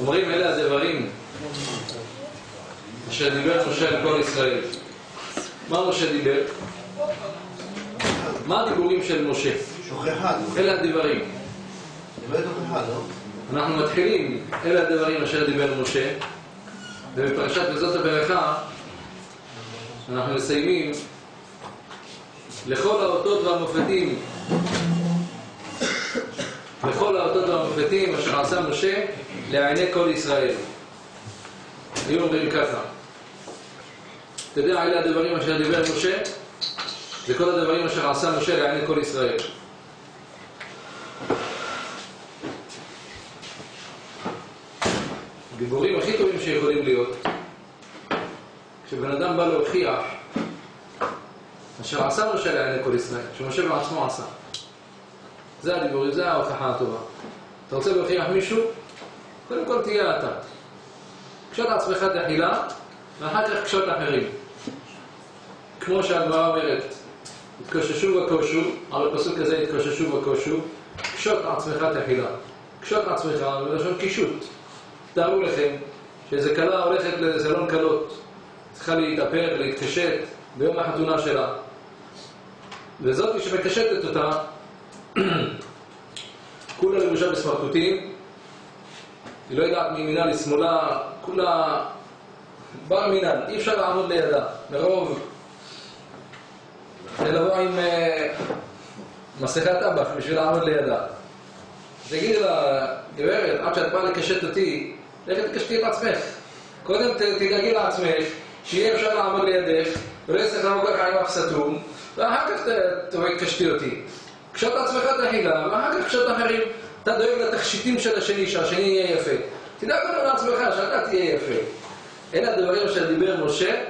אומרים אלה הדברים אשר דיבר משה על כל ישראל. מה משה דיבר? מה הדיבורים של משה? שוכחה, אלה הדברים. לא? אנחנו מתחילים, אלה הדברים אשר דיבר משה, ובפרשת וזאת הברכה אנחנו מסיימים לכל האותות והמופתים לכל האותות והמופתים אשר עשה משה לעיני כל ישראל. היו אומרים ככה יודע, אלה הדברים אשר דיבר משה זה כל הדברים אשר עשה משה לעיני כל ישראל. הדיבורים הכי טובים שיכולים להיות כשבן אדם בא להוכיח אשר עשה משה לעיני כל ישראל, שמשה בעצמו עשה. זה הדיבורים, זה ההוכחה הטובה. אתה רוצה להוכיח מישהו? קודם כל תהיה אתה. קשוט עצמך תחילה, ואחר כך קשוט אחרים. כמו שהגמרא אומרת, התקוששו וכושו, על הפסוק הזה התקוששו וכושו, קשוט עצמך תחילה. קשוט עצמך, בלשון קישוט. תארו לכם שאיזה כלה הולכת לסלון כלות, צריכה להתאפר, להתקשט ביום החתונה שלה. וזאת שמקשטת אותה, כולה לבושה בסמרטוטים, היא לא יודעת מימינה לשמאלה, כולה בר מינן, אי אפשר לעמוד לידה, מרוב לבוא עם אה, מסכת טבח בשביל לעמוד לידה. תגידי לה, גברת, עד שאת באה לקשט אותי, לכי תקשטי את עצמך. קודם תדאגי לעצמך, שיהיה אפשר לעמוד לידך, ולא יצטרך לבוא ככה עם אף סתום, ואחר כך תקשטי אותי. קשוט עצמך תחילה, ואחר כך קשוט אחרים. אתה דואג לתכשיטים של השני, שהשני יהיה יפה. תדאג קודם לעצמך, שאתה תהיה יפה. אלה הדברים אשר דיבר משה,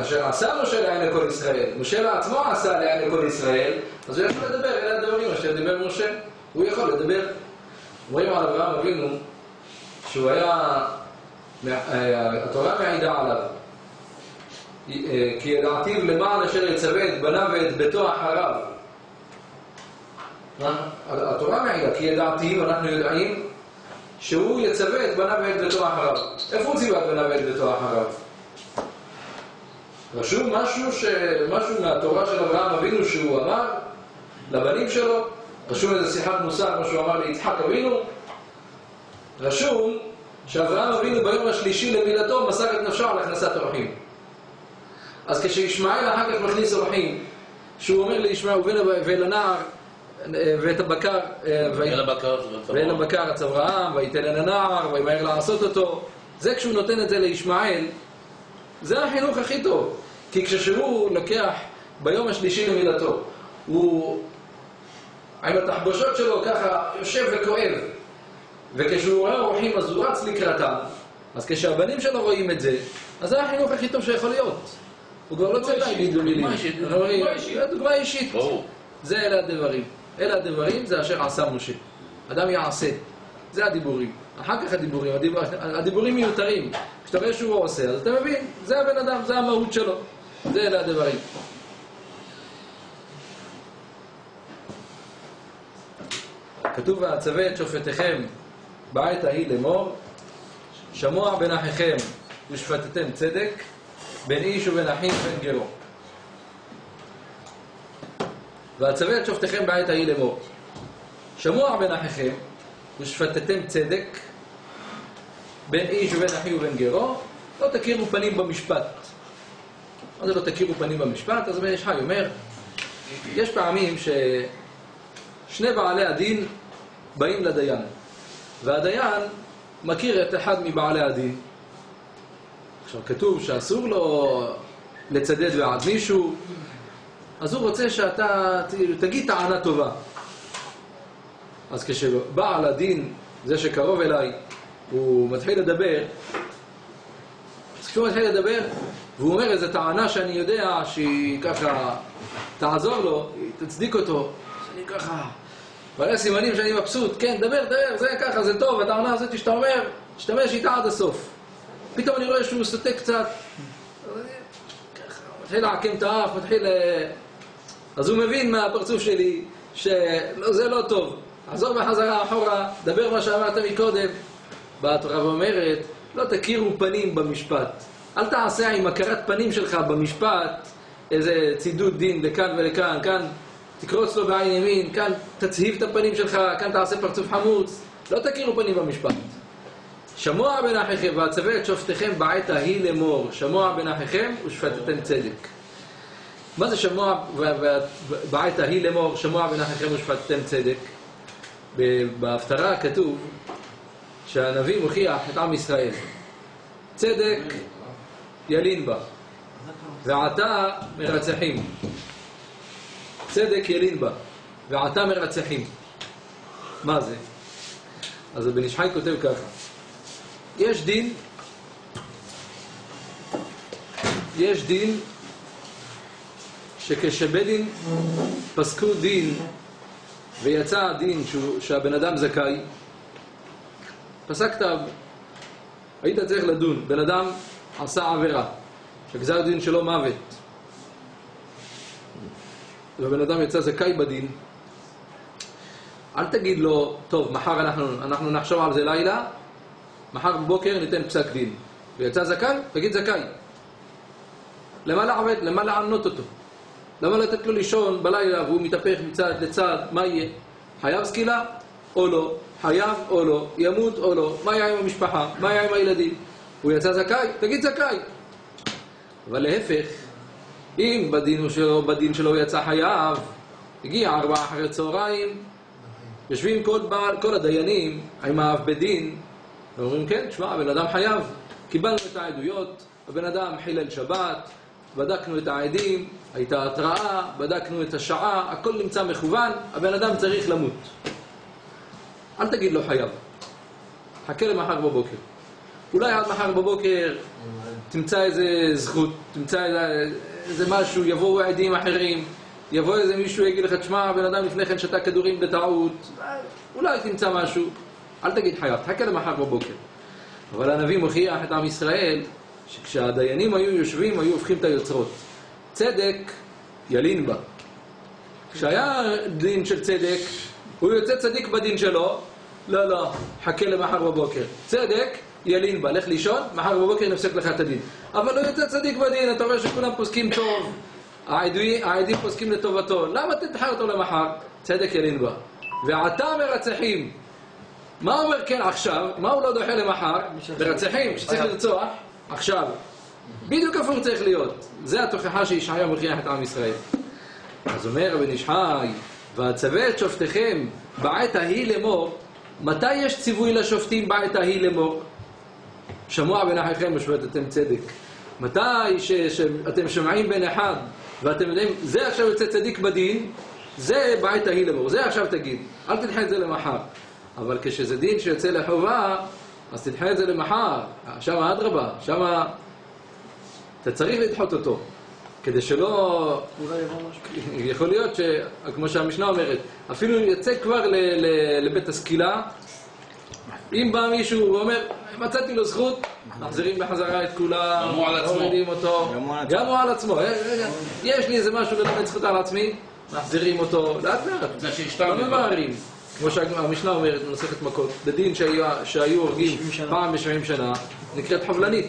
אשר עשה משה לעיני כל ישראל. משה לעצמו עשה לעיני כל ישראל, אז הוא יכול לדבר, אלה הדברים אשר דיבר משה. הוא יכול לדבר. רואים על אברהם אבינו שהוא היה, אה, התורה מעידה עליו. כי ידעתיו למען אשר יצווה את בניו ואת ביתו אחריו. התורה מעידה, כי ידעתיו, אנחנו יודעים, שהוא יצווה את בניו ואת ביתו אחריו. איפה הוא ציווה את בניו ואת ביתו אחריו? רשום משהו, ש... משהו מהתורה של אברהם אבינו שהוא אמר לבנים שלו, רשום איזה שיחת מוסר, מה שהוא אמר ליצחק אבינו, רשום שאברהם אבינו ביום השלישי למילתו מסר את נפשו על הכנסת אורחים. אז כשישמעאל אחר כך מכניס אורחים, שהוא אומר לישמעאל ולנער ואת הבקר, הבקר ואל הבקר רץ אברהם, ויתן אל הנער, וימהר לעשות אותו. זה כשהוא נותן את זה לישמעאל, זה החינוך הכי טוב. כי כשהוא לוקח ביום השלישי למילתו, הוא עם התחבושות שלו ככה יושב וכואב, וכשהוא רואה אורחים אז הוא רץ לקראתם, אז כשהבנים שלו רואים את זה, אז זה החינוך הכי טוב שיכול להיות. הוא כבר לא צריך להגיד לו מילים. דוגמה אישית, דוגמה אישית. זה אלה הדברים. אלה הדברים זה אשר עשה משה. אדם יעשה. זה הדיבורים. אחר כך הדיבורים, הדיבור, הדיבורים מיותרים. כשאתה רואה שהוא עושה, אז אתה מבין, זה הבן אדם, זה המהות שלו. זה אלה הדברים. כתוב ואצווה את שופטיכם בעת ההיא לאמור, שמוע בין אחיכם ושפטתם צדק, בין איש ובין אחים ובין גרו. ואצווה את שופטיכם בעת ההיא לאמור. שמוע בין אחיכם ושפטתם צדק בין איש ובין אחי ובין גרו, לא תכירו פנים במשפט. מה זה לא תכירו פנים במשפט? אז יש חי אומר, יש פעמים ששני בעלי הדין באים לדיין, והדיין מכיר את אחד מבעלי הדין. עכשיו כתוב שאסור לו לצדד בעד מישהו, אז הוא רוצה שאתה תגיד טענה טובה. אז כשבעל הדין, זה שקרוב אליי, הוא מתחיל לדבר, אז כשהוא מתחיל לדבר, והוא אומר איזו טענה שאני יודע שהיא ככה תעזור לו, היא תצדיק אותו, שאני ככה, מראה סימנים שאני מבסוט, כן, דבר, דבר, זה ככה, זה טוב, הטענה הזאת שאתה אומר, תשתמש איתה עד הסוף. פתאום אני רואה שהוא סוטה קצת, ככה, מתחיל לעקם את האף, מתחיל... אז הוא מבין מהפרצוף שלי שזה לא טוב. עזור בחזרה אחורה, דבר מה שאמרת מקודם. באה התורה ואומרת, לא תכירו פנים במשפט. אל תעשה עם הכרת פנים שלך במשפט איזה צידוד דין לכאן ולכאן, כאן תקרוץ לו בעין ימין, כאן תצהיב את הפנים שלך, כאן תעשה פרצוף חמוץ. לא תכירו פנים במשפט. שמוע בין אחיכם ואצווה את שופטיכם בעת ההיא לאמור, שמוע בין אחיכם ושפטתם צדק. מה זה שמוע בעת ההיא לאמור, שמוע בין אחיכם ושפטתם צדק? בהפטרה כתוב שהנביא מוכיח את עם ישראל. צדק ילין בה, ועתה מרצחים. צדק ילין בה, ועתה מרצחים. מה זה? אז הבן איש חי כותב ככה: יש דין, יש דין שכשבית דין פסקו דין ויצא הדין שהוא, שהבן אדם זכאי, פסקת, היית צריך לדון, בן אדם עשה עבירה, שגזר דין שלו מוות, ובן אדם יצא זכאי בדין, אל תגיד לו, טוב, מחר אנחנו, אנחנו נחשוב על זה לילה, מחר בבוקר ניתן פסק דין. ויצא זכאי, תגיד זכאי. למה לעבד? למה לענות אותו? למה לתת לו לישון בלילה והוא מתהפך מצד לצד? מה יהיה? חייב סקילה או לא? חייב או לא? ימות או לא? מה יהיה עם המשפחה? מה יהיה עם הילדים? הוא יצא זכאי? תגיד זכאי. אבל להפך, אם בדין שלו, בדין שלו יצא חייב, הגיע ארבעה אחרי צהריים, יושבים כל, בעל, כל הדיינים עם האב בדין, ואומרים, כן, תשמע, הבן אדם חייב. קיבלנו את העדויות, הבן אדם חילל שבת, בדקנו את העדים, הייתה התראה, בדקנו את השעה, הכל נמצא מכוון, הבן אדם צריך למות. אל תגיד לו חייב. חכה למחר בבוקר. אולי עד מחר בבוקר תמצא איזה זכות, תמצא איזה, איזה משהו, יבואו עדים אחרים, יבוא איזה מישהו יגיד לך, תשמע, הבן אדם לפני כן שתה כדורים בטעות, אולי תמצא משהו. אל תגיד חייב, תחכה למחר בבוקר. אבל הנביא מוכיח את עם ישראל שכשהדיינים היו יושבים, היו הופכים את היוצרות. צדק ילין בה. כשהיה דין של צדק, הוא יוצא צדיק בדין שלו, לא, לא, חכה למחר בבוקר. צדק ילין בה, לך לישון, מחר בבוקר נפסק לך את הדין. אבל הוא יוצא צדיק בדין, אתה רואה שכולם פוסקים טוב, העדים, פוסקים לטובתו, למה תדחה אותו למחר? צדק ילין בה. ועתה מרצחים. מה אומר כן עכשיו? מה הוא לא דוחה למחר? מרצחים, שצריך לרצוח, עכשיו. בדיוק הפוך צריך להיות. זה התוכחה שישעיה מוכיח את עם ישראל. אז אומר הבן איש חי, ואצווה את שופטיכם בעת ההיא לאמור, מתי יש ציווי לשופטים בעת ההיא לאמור? שמוע בין אחיכם ושפטתם צדק. מתי ש- שאתם שומעים בין אחד ואתם יודעים, זה עכשיו יוצא צדיק בדין, זה בעת ההיא לאמור, זה עכשיו תגיד, אל תדחה את זה למחר. אבל כשזה דין שיוצא לחובה, אז תדחה את זה למחר. שם אדרבה, שם אתה צריך לדחות אותו. כדי שלא... אולי יבוא משהו. יכול להיות שכמו שהמשנה אומרת, אפילו יצא כבר ל- ל- לבית הסקילה, אם בא מישהו ואומר, מצאתי לו זכות, מחזירים בחזרה את כולם. מורידים אותו, גם הוא על עצמו. עצמו, אה, רגע, יש לי איזה משהו ללמד זכות על עצמי, מחזירים אותו, לאט לאט, לא. ממהרים. כמו שהמשנה אומרת במסכת מכות, בדין שהיו, הורגים 70 שנה. פעם ב-70 שנה, נקראת חבלנית.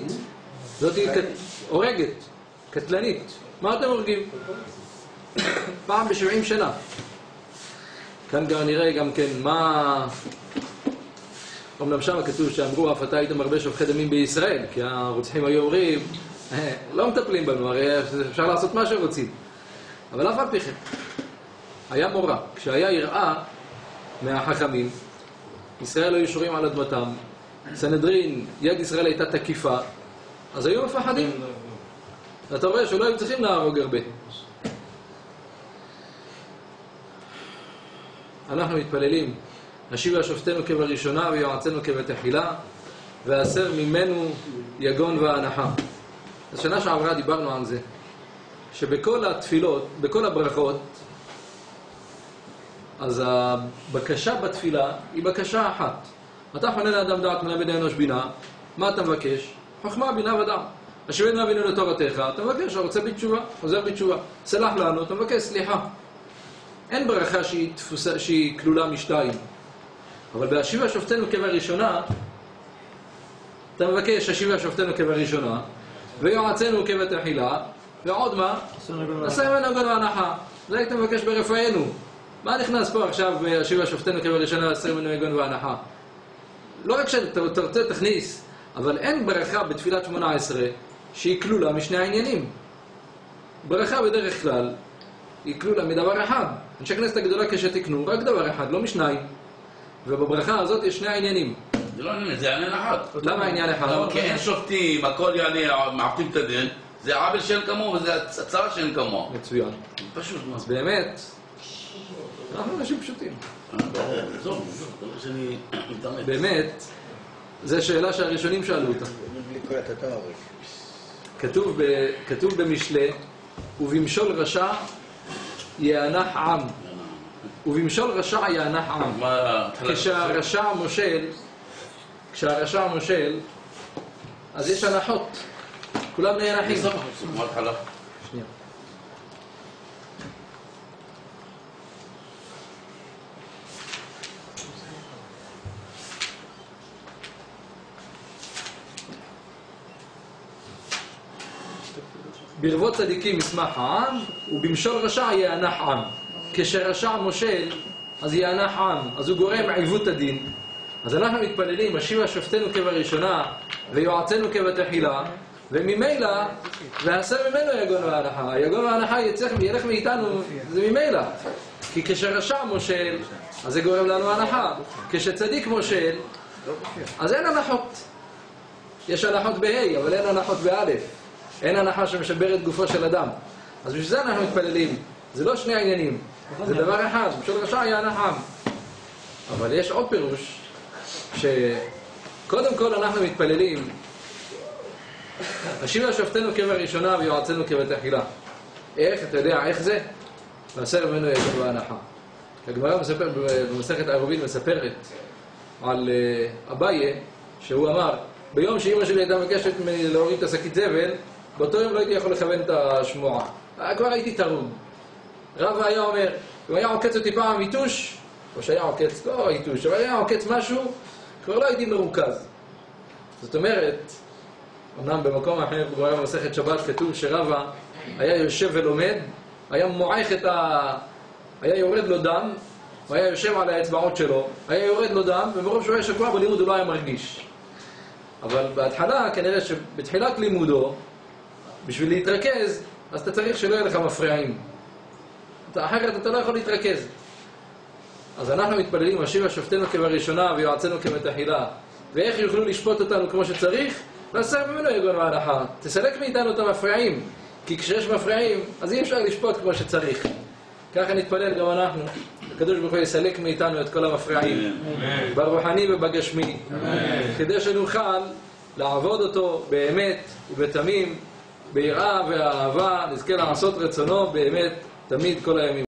זאת היא קט- הורגת, קטלנית. מה אתם הורגים? פעם ב-70 שנה. כאן גם נראה גם כן מה... אמנם שם כתוב שאמרו אף אתה היית מרבה שופכי דמים בישראל, כי הרוצחים היו אומרים, "אה, לא מטפלים בנו, הרי אפשר לעשות מה שרוצים. אבל אף על פי כן, היה מורא. כשהיה יראה מהחכמים, ישראל היו שורים על אדמתם, סנהדרין, יד ישראל הייתה תקיפה, אז היו מפחדים. אתה רואה שלא היו צריכים להרוג הרבה. אנחנו מתפללים, נשיב שופטנו כבראשונה ויועצנו כבתחילה, והסר ממנו יגון והנחה. אז שנה שעברה דיברנו על זה, שבכל התפילות, בכל הברכות, אז הבקשה בתפילה היא בקשה אחת. אתה חונה לאדם דעת מלמד האנוש בינה, מה אתה מבקש? חוכמה, בינה ודעת. השבנו אבינו לתורתך, אתה מבקש, רוצה בתשובה, חוזר בתשובה. סלח לנו, אתה מבקש סליחה. אין ברכה שהיא, תפוסה, שהיא כלולה משתיים. אבל בהשיבה שופטנו כבראשונה, אתה מבקש השיבה שופטנו כבראשונה, ויועצנו כבתחילה, ועוד מה? נעשה ממנו גול והנחה. זה היית מבקש ברפאנו. מה נכנס פה עכשיו בהשיבה שופטנו כבראשונה ועשה ממנו גול והנחה? לא רק שאתה אתה רוצה תכניס, אבל אין ברכה בתפילת שמונה עשרה שהיא כלולה משני העניינים. ברכה בדרך כלל היא כלולה מדבר אחד. אנשי הכנסת הגדולה כשתקנו, רק דבר אחד, לא משניים. ובברכה הזאת יש שני העניינים. זה לא עניין, זה עניין אחד. למה העניין אחד? כי אין שופטים, הכל יעני, מעוותים את הדין. זה עוול שאין כמוהו וזה הצרה שאין כמוהו. מצוין. פשוט מאוד. אז באמת, אנחנו אנשים פשוטים. מתאמץ. באמת, זו שאלה שהראשונים שאלו אותה. בלי כל התת"ר. כתוב, ב, כתוב במשלי, ובמשול רשע יאנח עם. ובמשול רשע יאנח עם. כשהרשע מושל, כשהרשע מושל, אז יש הנחות. כולם נאנחים. ברבות צדיקים ישמח העם, ובמשול רשע יאנח עם. כשרשע מושל, אז יאנח עם, אז הוא גורם עיוות הדין. אז אנחנו מתפללים, השיבה שופטנו כבראשונה, ויועצנו כבתחילה, וממילא, ועשה ממנו יגון והנחה. היגון וההנחה יצא- ילך מאיתנו, זה ממילא. כי כשרשע מושל, אז זה גורם לנו הנחה. כשצדיק מושל, אז אין הנחות. יש הנחות בה', אבל אין הנחות באלף. אין הנחה שמשברת גופו של אדם. אז בשביל זה אנחנו מתפללים. זה לא שני העניינים, זה דבר אחד, בשביל רשע יענח עם. אבל יש עוד פירוש, שקודם כל אנחנו מתפללים, השיבה שופטנו כבראשונה ויועצנו כבתחילה. איך, אתה יודע איך זה? ועשה ממנו יגון והנחה. הגמרא מספר, במסכת עירובין מספרת על אה, אביי, שהוא אמר, ביום שאימא שלי הייתה מבקשת להוריד את השקית זבל, באותו יום לא הייתי יכול לכוון את השמועה. כבר הייתי טרוד. רבא היה אומר, אם היה עוקץ אותי פעם יתוש, או שהיה עוקץ, לא יתוש, אבל היה עוקץ משהו, כבר לא הייתי מרוכז. זאת אומרת, אמנם במקום אחר, בגמרא במסכת שבת, כתוב שרבא היה יושב ולומד, היה מועך את ה... היה יורד לו דם, הוא היה יושב על האצבעות שלו, היה יורד לו דם, ומרוב שהוא היה שקוע בלימוד הוא לא היה מרגיש. אבל בהתחלה, כנראה שבתחילת לימודו, בשביל להתרכז, אז אתה צריך שלא יהיה לך מפריעים. אחרת אתה לא יכול להתרכז. אז אנחנו מתפללים, השיבה שופטנו כבראשונה ויועצנו כבתחילה. ואיך יוכלו לשפוט אותנו כמו שצריך? ועשה ממנו יגון והנחה. תסלק מאיתנו את המפריעים. כי כשיש מפריעים, אז אי אפשר לשפוט כמו שצריך. ככה נתפלל גם אנחנו. הקדוש ברוך הוא יסלק מאיתנו את כל המפריעים. ברוחני ובגשמי. כדי שנוכל לעבוד אותו באמת ובתמים, ביראה ואהבה, נזכה לעשות רצונו באמת תמיד כל הימים.